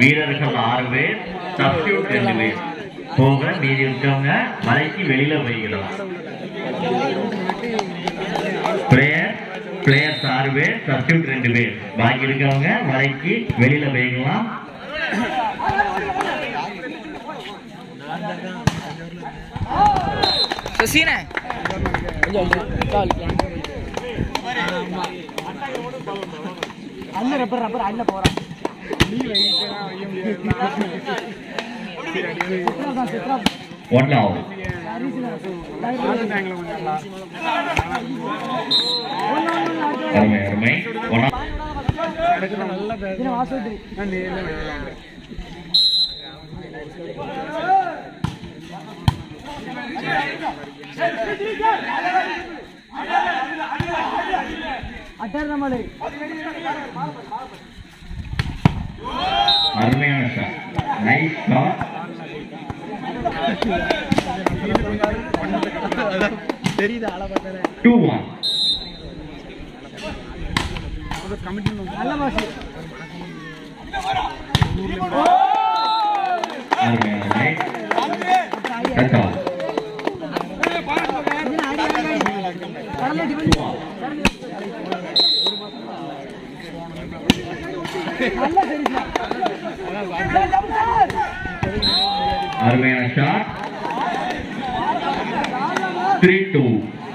வீரர்கள் ஆறு பேர் சப்ஸ்டியூட் ரெண்டு பேர் போக மீதி இருக்கவங்க மலைக்கு வெளியில போய்க்கலாம். பிளேயர் பிளேயர்ஸ் ஆறு பேர் சப்ஸ்டியூட் ரெண்டு பேர். பாக்கி இருக்கவங்க மலைக்கு வெளியில போய்க்கலாம். சீனே அண்ணன் ரப்பர் ரப்பர் அண்ணன் போறான். ஒன் அவுட் அருமை அருமை. ஒன் அருமையான shot nice shot two one அருமை அருமையான shot three two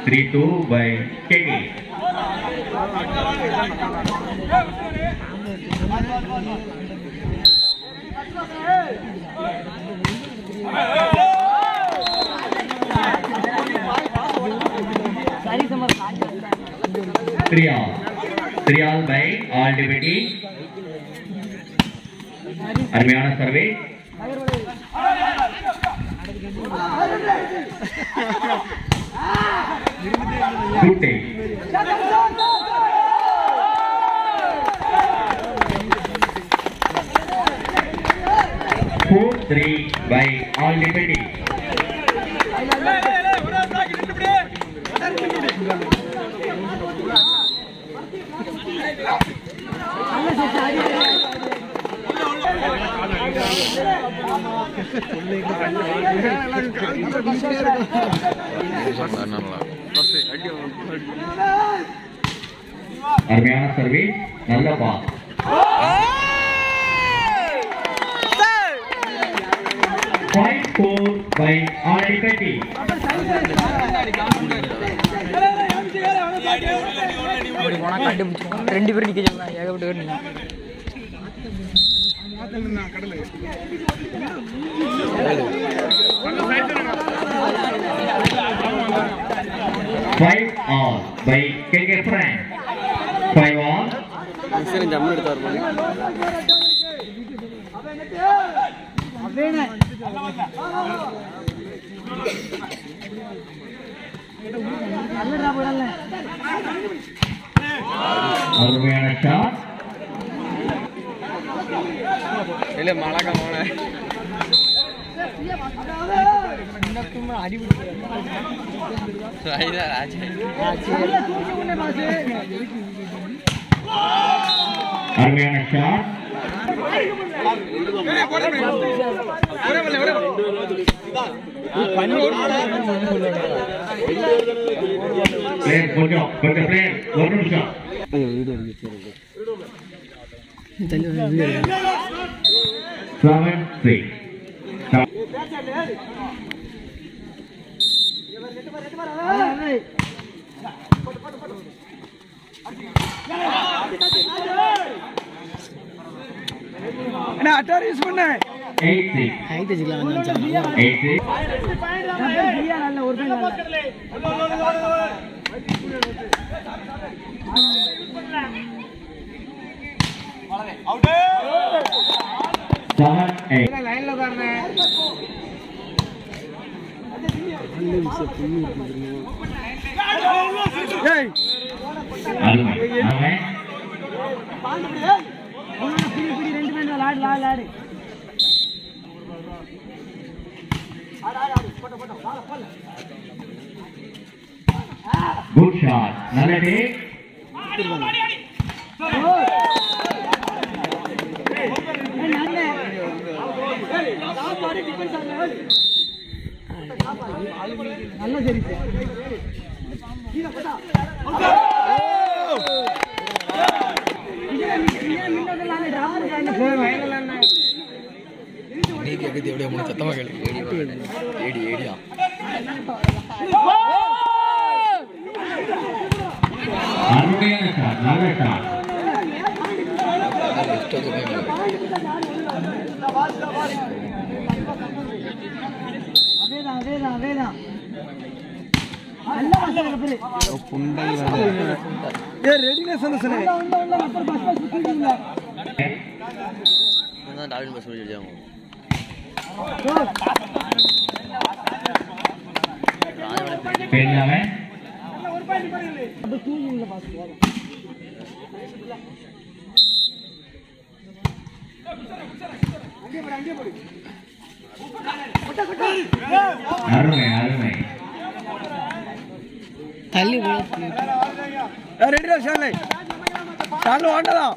three two by KK three all three all by all டிவிட்டி அருமையான serve good day four three by all அருமையான சர்வே நல்ல பால் ஃபோர் பை ரெண்டு பேரும் நிக்க சொல்லுவாங்க ஏகப்பட்ட பேர் நீங்க five all by KK five all அருமையான ஷாட் அருமையான ஷாட் பிளேயர் கொஞ்சம் கொஞ்சம் பிளேயர் ஒரு நிமிஷம் seven six eight six eight six seven eight அருமை அருமை ரெண்டு பேரும் ஆடு ஆடு ஆடு குட் ஷாட் நல்ல டேக் நீ கேட்குது எப்படியா மூணு சத்தமாக கேளு ஏடி ஏடியா அருமையான ஷாட் நல்ல ஷாட் அதேதான் அதேதான் அதேதான் பேரு ஏ ரெடினஸ் வந்து சொன்னேன் உள்ள உள்ள அப்புறம் பஸ் பஸ் சுத்திட்டீங்க டால்வின் பஸ் சொல்லி எழுதியாங்க பெண்ணவன் அப்படி தூங்கிங்கள பாஸ் அருமை அருமை. தள்ளி ரெடினஸ் ஷாலை. ஷாலு ஆண்டதா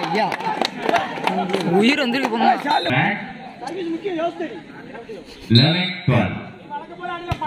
ஐயா. உயிர் வந்துருக்கு போங்க. Match 11 12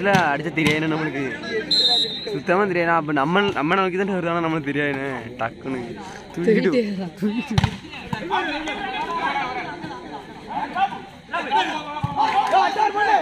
எடுத்துட்டு அடிச்ச தெரியாது நம்மளுக்கு. சுத்தமா தெரியாது அப்ப நம்ம நம்ம நோக்கி தான் வருவானா நம்மளுக்கு தெரியாது டக்குன்னு. தூக்கிட்டு அட்டார்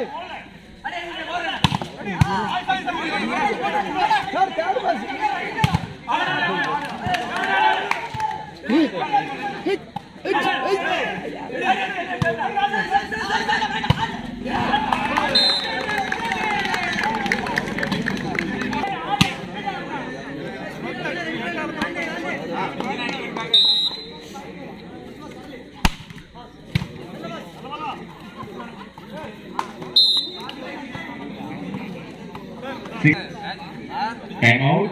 Time out.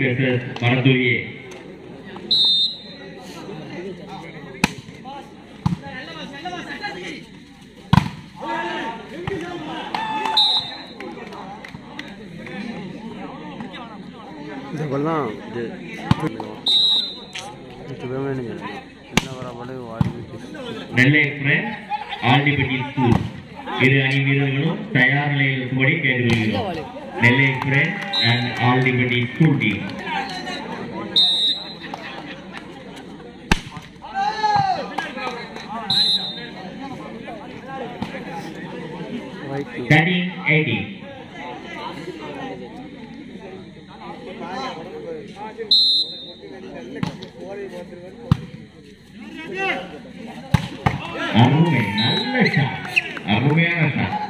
வெர்சஸ் மரத்தூர் ஏ இந்த கொல்லாம் இது. நெல்லை எக்ஸ்பிரஸ் ஆண்டிப்பட்டி ஸ்கூல் இரு அணி வீரர்களும் தயார் நிலையில் இருக்கும்படி கேட்டுக்கொள்கிறோம் Nellai express and Andipatti school team Standing 80. அருமை நல்ல ஷாட் அருமையான ஷாட்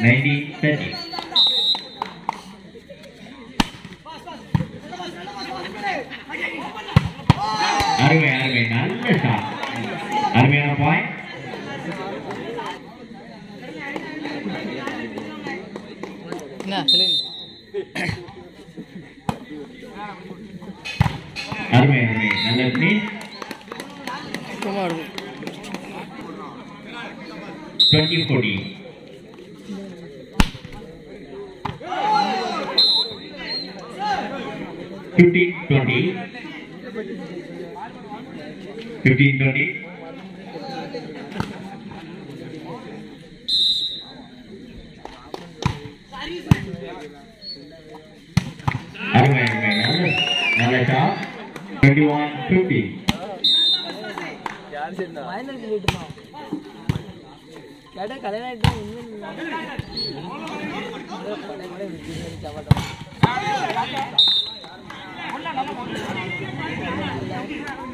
19 30. அருமை அருமை நல்ல ஷாட் அருமையான பாயிண்ட் அருமை அருமை நல்ல மீன் டுவெண்ட்டி ஃபோர்டீன் 15 20 15 20 அருமை அருமை நல்ல நல்ல ஷாட் 21 50 யார் சேர்ந்தா ஃபைனல் கேட்டுமா கேட்ட கல்யாணம் ஆயிட்டா இன்னும் இல்லை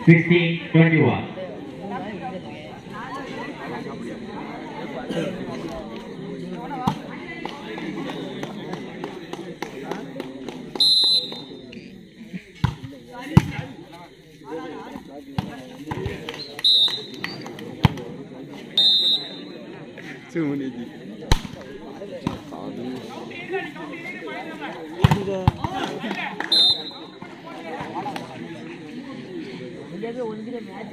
sixty twenty one。这么年纪，老的。ஒன்றிய மேட்ச்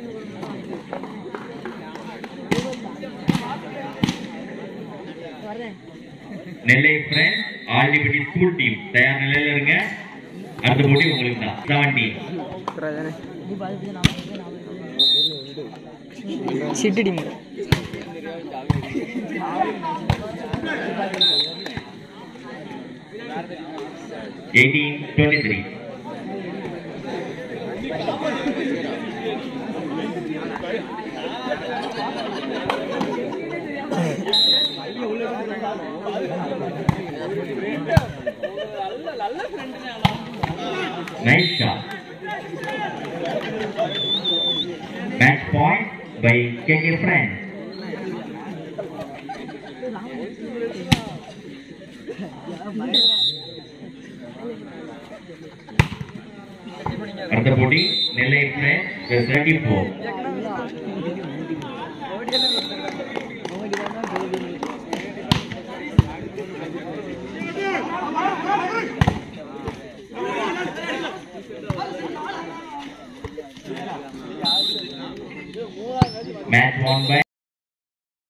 வர்றேன். Nellai friends Andipatti school team தயார் நிலையில இருங்க. அடுத்த போட்டி உங்களுக்கு தான். நான் சிட்டு team. Eighteen twenty three Nice shot. Match point by KK Friend. Another body, Nellai Friend, 34. Match won by